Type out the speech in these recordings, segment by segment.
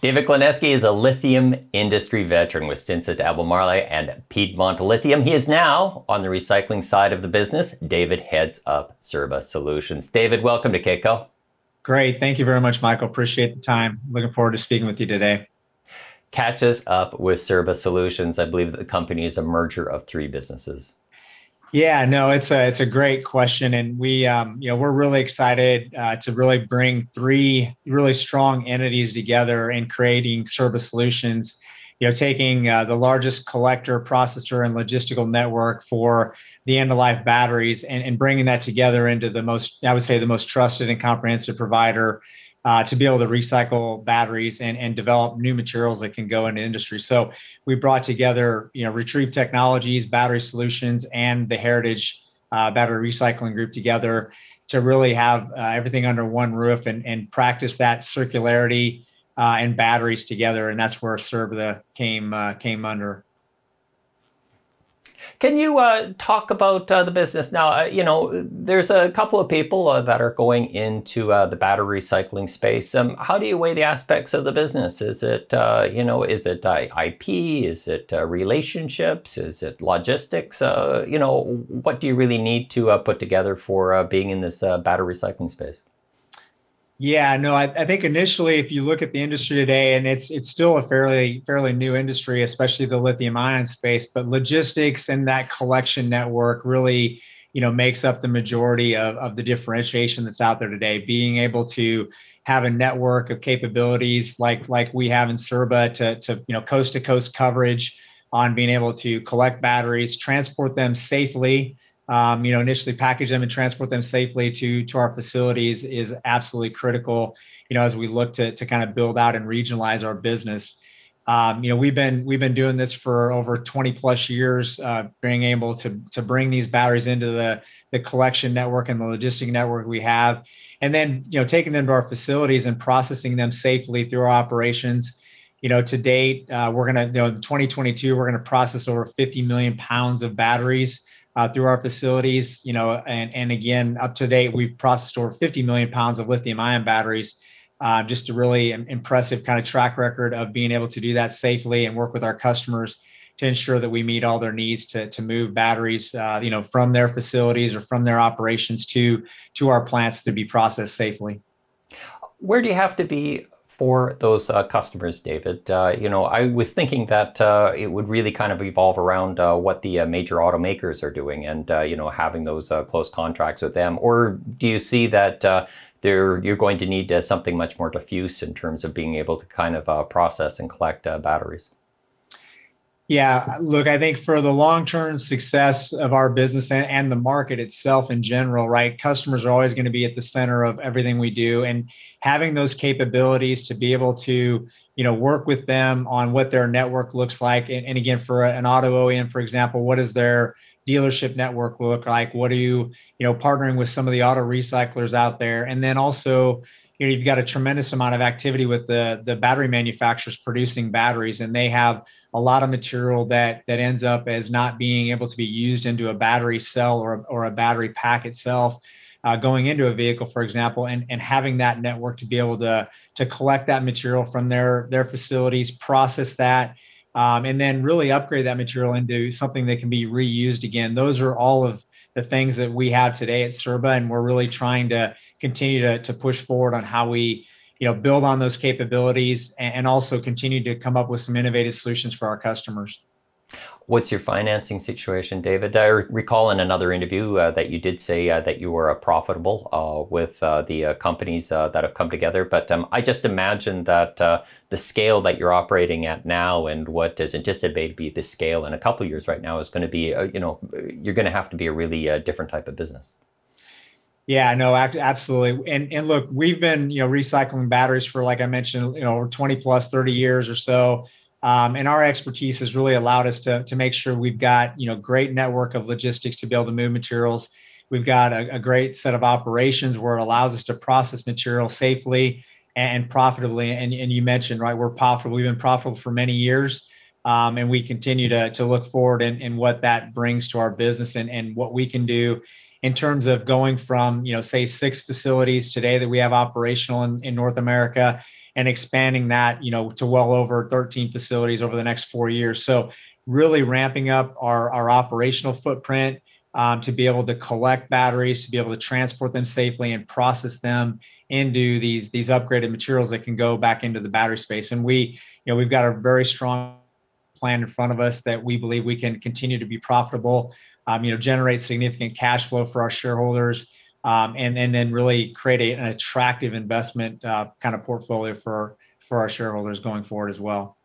David Klanecky is a lithium industry veteran with stints at Albemarle and Piedmont Lithium. He is now on the recycling side of the business. David heads up Cirba Solutions. David, welcome to Kitco. Great. Thank you very much, Michael. Appreciate the time. Looking forward to speaking with you today. Catch us up with Cirba Solutions. I believe the company is a merger of three businesses. Yeah, no, it's a it's a great question, and we um, you know we're really excited uh, to really bring three really strong entities together in creating Cirba Solutions. You know, taking uh, the largest collector, processor, and logistical network for the end of life batteries, and, and bringing that together into the most I would say the most trusted and comprehensive provider uh, to be able to recycle batteries and, and develop new materials that can go into industry. So we brought together, you know, Retriev Technologies, Battery Solutions, and the Heritage uh, Battery Recycling Group together to really have uh, everything under one roof and, and practice that circularity uh, and batteries together. And that's where Cirba came uh, came under. Can you uh, talk about uh, the business now? Uh, you know, there's a couple of people uh, that are going into uh, the battery recycling space. Um, how do you weigh the aspects of the business? Is it, uh, you know, is it IP? Is it relationships? Is it logistics? you know, what do you really need to put together for being in this battery recycling space? Yeah, no, I, I, think initially, if you look at the industry today, and it's it's still a fairly fairly new industry, especially the lithium ion space, but logistics and that collection network really, you know, makes up the majority of, of the differentiation that's out there today. Being able to have a network of capabilities like like we have in Cirba to to you know coast to coast coverage on being able to collect batteries, transport them safely um, you know, initially package them and transport them safely to to our facilities is absolutely critical. You know, as we look to to kind of build out and regionalize our business. Um, you know, we've been we've been doing this for over 20 plus years, uh, being able to to bring these batteries into the the collection network and the logistic network we have, and then you know taking them to our facilities and processing them safely through our operations. You know, to date, uh, we're gonna you know in 2022 we're gonna process over 50 million pounds of batteries uh, through our facilities. You know, and and again, up to date, we've processed over 50 million pounds of lithium-ion batteries. Uh, just a really impressive kind of track record of being able to do that safely and work with our customers to ensure that we meet all their needs to, to move batteries, uh, you know, from their facilities or from their operations to to our plants to be processed safely. Where do you have to be for those uh, customers, David? Uh, you know, I was thinking that uh, it would really kind of evolve around uh, what the uh, major automakers are doing, and uh, you know, having those close contracts with them. Or do you see that there you're going to need something much more diffuse in terms of being able to kind of process and collect batteries? Yeah, look, I think for the long term success of our business and, and, the market itself in general, right? Customers are always going to be at the center of everything we do. And having those capabilities to be able to, you know, work with them on what their network looks like. And, and again, for an auto OEM, for example, what does their dealership network look like? What are you, you know, partnering with some of the auto recyclers out there? And then also, you know, you've got a tremendous amount of activity with the the battery manufacturers producing batteries, and they have a lot of material that that ends up as not being able to be used into a battery cell or, or a battery pack itself uh, going into a vehicle for example and, and having that network to be able to to collect that material from their their facilities process that um, and then really upgrade that material into something that can be reused again. Those are all of the things that we have today at Cirba and we're really trying to continue to, to push forward on how we you know build on those capabilities and also continue to come up with some innovative solutions for our customers What's your financing situation, David? I recall in another interview uh, that you did say uh, that you were uh, profitable uh, with uh, the uh, companies that have come together. But um, I just imagine that the scale that you're operating at now and what is anticipated to be the scale in a couple years right now is going to be, you know, you're going to have to be a really different type of business. Yeah, no, absolutely. And and look, we've been you know recycling batteries for like I mentioned, you know, 20 plus 30 years or so. Um, and our expertise has really allowed us to to make sure we've got you know great network of logistics to be able to move materials. We've got a, a great set of operations where it allows us to process material safely and profitably. And, and you mentioned right, we're profitable. We've been profitable for many years. Um, and we continue to, to look forward and, in what that brings to our business and, and what we can do in terms of going from, you know, say six facilities today that we have operational in, in North America and expanding that, you know, to well over 13 facilities over the next four years. So really ramping up our, our operational footprint um, to be able to collect batteries, to be able to transport them safely and process them into these these upgraded materials that can go back into the battery space. And we, you know, we've got a very strong plan in front of us that we believe we can continue to be profitable, um, you know, generate significant cash flow for our shareholders, um, and and then really create a, an attractive investment uh, kind of portfolio for for our shareholders going forward as well.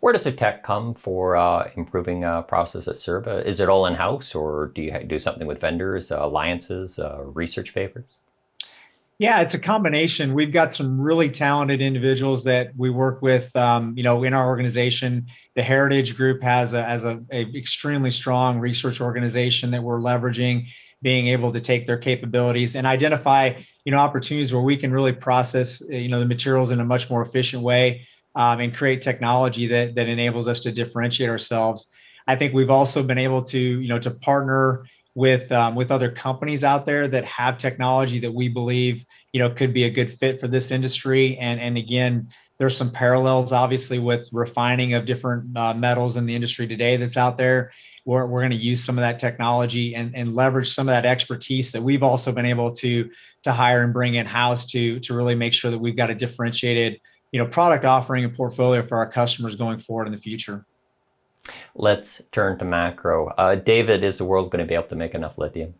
Where does the tech come for uh, improving uh, process at CIRBA? Is it all in house, or do you do something with vendors, uh, alliances, uh, research papers? Yeah, it's a combination. We've got some really talented individuals that we work with. Um, you know, in our organization, the Heritage Group has a, as a, a extremely strong research organization that we're leveraging, being able to take their capabilities and identify you know opportunities where we can really process you know the materials in a much more efficient way um, and create technology that that enables us to differentiate ourselves. I think we've also been able to you know to partner with um, with other companies out there that have technology that we believe you know could be a good fit for this industry. And and again, there's some parallels obviously with refining of different uh, metals in the industry today that's out there. We're, we're going to use some of that technology and, and leverage some of that expertise that we've also been able to to hire and bring in house to to really make sure that we've got a differentiated you know product offering and portfolio for our customers going forward in the future. Let's turn to macro. Uh, David, is the world going to be able to make enough lithium?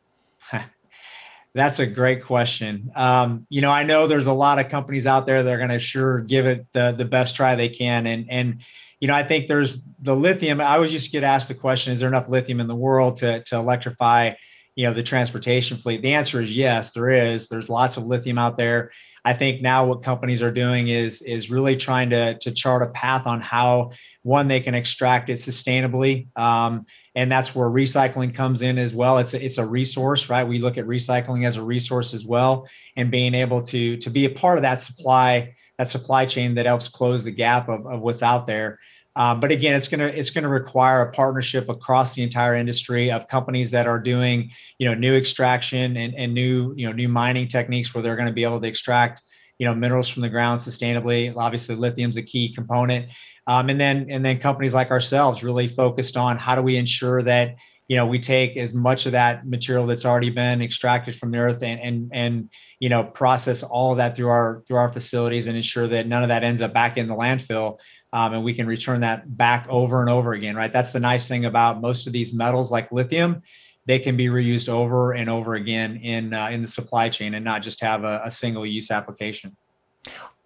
That's a great question. Um, you know, I know there's a lot of companies out there that are going to sure give it the, the best try they can. And, and, you know, I think there's the lithium. I always used to get asked the question, is there enough lithium in the world to, to electrify, you know, the transportation fleet? The answer is yes, there is. There's lots of lithium out there. I think now what companies are doing is is really trying to to chart a path on how one they can extract it sustainably, um, and that's where recycling comes in as well. It's a, it's a resource, right? We look at recycling as a resource as well, and being able to to be a part of that supply that supply chain that helps close the gap of, of what's out there. Um, but again, it's gonna it's gonna require a partnership across the entire industry of companies that are doing you know new extraction and, and new you know new mining techniques where they're going to be able to extract you know minerals from the ground sustainably. Obviously, lithium's a key component, um, and then and then companies like ourselves really focused on how do we ensure that you know we take as much of that material that's already been extracted from the earth and and and you know process all of that through our through our facilities and ensure that none of that ends up back in the landfill um, and we can return that back over and over again, right? That's the nice thing about most of these metals like lithium. They can be reused over and over again in uh, in the supply chain and not just have a, a single use application.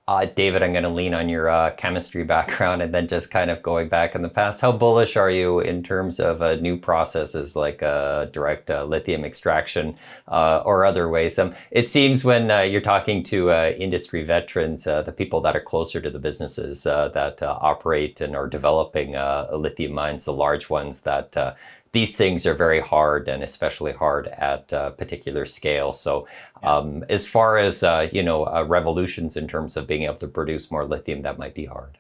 Uh, David, I'm going to lean on your uh, chemistry background and then just kind of going back in the past. How bullish are you in terms of uh, new processes like uh, direct uh, lithium extraction uh, or other ways? Um, it seems when you're talking to industry veterans, the people that are closer to the businesses that operate and are developing lithium mines, the large ones that these things are very hard and especially hard at uh, particular scale. So um, as far as, uh, you know, uh, revolutions in terms of being able to produce more lithium, that might be hard.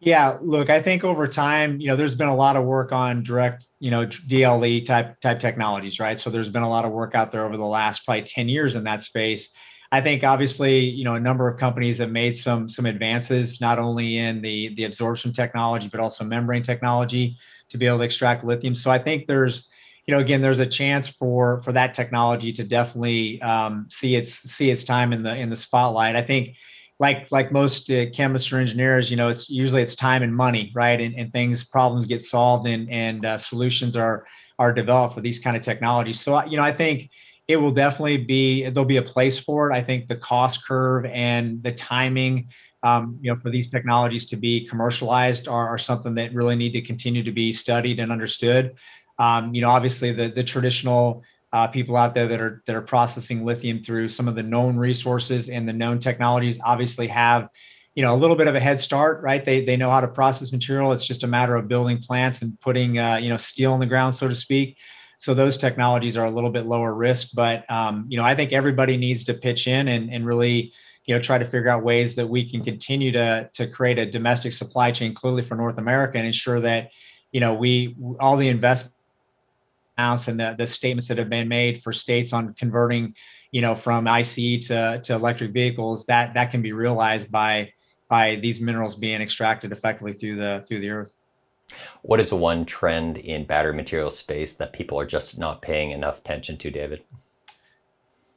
Yeah, look, I think over time, you know, there's been a lot of work on direct, you know, DLE type type technologies, right? So there's been a lot of work out there over the last probably 10 years in that space. I think obviously, you know, a number of companies have made some some advances not only in the the absorption technology but also membrane technology to be able to extract lithium. So I think there's, you know, again, there's a chance for for that technology to definitely um, see its see its time in the in the spotlight. I think, like like most uh, chemists or engineers, you know, it's usually it's time and money, right? And, and things problems get solved and and uh, solutions are are developed for these kind of technologies. So you know, I think it will definitely be there'll be a place for it. I think the cost curve and the timing um, you know, for these technologies to be commercialized are, are, something that really need to continue to be studied and understood. Um, you know, obviously the the traditional uh, people out there that are that are processing lithium through some of the known resources and the known technologies obviously have, you know, a little bit of a head start, right? They they know how to process material. It's just a matter of building plants and putting uh, you know steel in the ground, so to speak. So those technologies are a little bit lower risk, but um, you know, I think everybody needs to pitch in and and really you know try to figure out ways that we can continue to to create a domestic supply chain clearly for North America and ensure that you know we all the investment and the, the statements that have been made for states on converting, you know, from ICE to, to electric vehicles, that that can be realized by by these minerals being extracted effectively through the through the earth. What is the one trend in battery material space that people are just not paying enough attention to, David?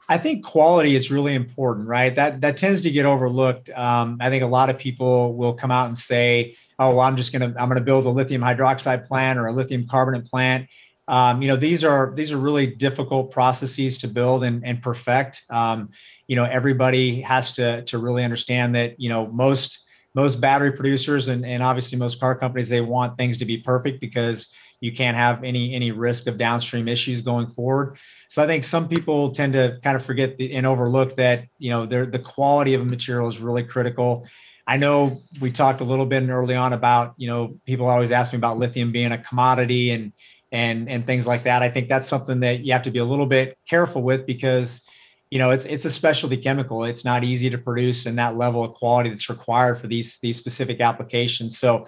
I think quality is really important, right? That that tends to get overlooked. Um, I think a lot of people will come out and say, "Oh, well, I'm just gonna I'm gonna build a lithium hydroxide plant or a lithium carbonate plant." Um, you know, these are these are really difficult processes to build and, and perfect. Um, you know, everybody has to to really understand that you know most most battery producers and, and obviously most car companies they want things to be perfect because you can't have any any risk of downstream issues going forward. So I think some people tend to kind of forget the, and overlook that you know the quality of a material is really critical. I know we talked a little bit early on about you know people always ask me about lithium being a commodity and and and things like that. I think that's something that you have to be a little bit careful with because you know it's it's a specialty chemical. It's not easy to produce in that level of quality that's required for these these specific applications. So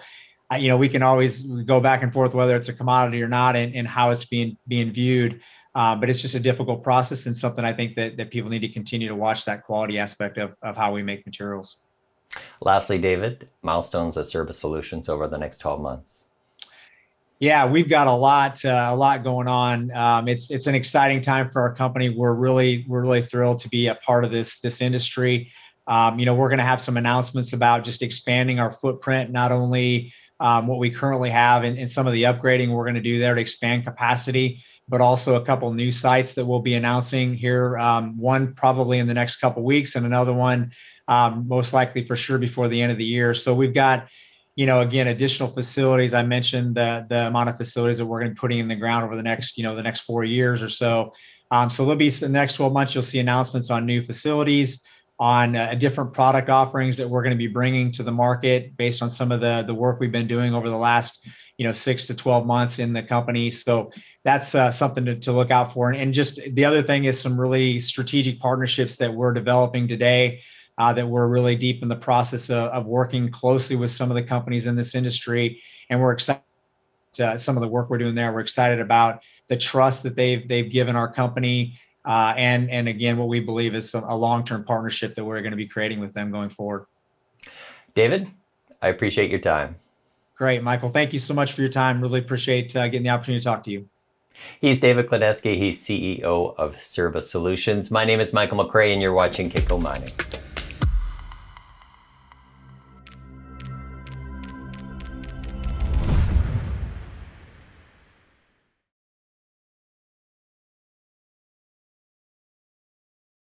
you know, we can always go back and forth whether it's a commodity or not and, and how it's being being viewed. Uh, but it's just a difficult process and something I think that, that people need to continue to watch that quality aspect of, of how we make materials. Lastly, David, milestones of Cirba Solutions over the next 12 months. Yeah, we've got a lot, uh, a lot going on. Um, it's it's an exciting time for our company. We're really we're really thrilled to be a part of this this industry. Um, you know, we're going to have some announcements about just expanding our footprint, not only um, what we currently have and, and, some of the upgrading we're going to do there to expand capacity, but also a couple new sites that we'll be announcing here. Um, one probably in the next couple weeks, and another one um, most likely for sure before the end of the year. So we've got, you know, again, additional facilities. I mentioned the the amount of facilities that we're going to be putting in the ground over the next, you know, the next four years or so. Um, so there'll be the next 12 months. You'll see announcements on new facilities on uh, different product offerings that we're going to be bringing to the market based on some of the the work we've been doing over the last you know six to 12 months in the company so that's uh, something to, to look out for and, and, just the other thing is some really strategic partnerships that we're developing today uh, that we're really deep in the process of, of, working closely with some of the companies in this industry and we're excited uh, some of the work we're doing there we're excited about the trust that they've they've given our company uh, and and again, what we believe is a long-term partnership that we're going to be creating with them going forward. David, I appreciate your time. Great, Michael. Thank you so much for your time. Really appreciate uh, getting the opportunity to talk to you. He's David Klanecky. He's CEO of Cirba Solutions. My name is Michael McCrae, and you're watching Kitco Mining.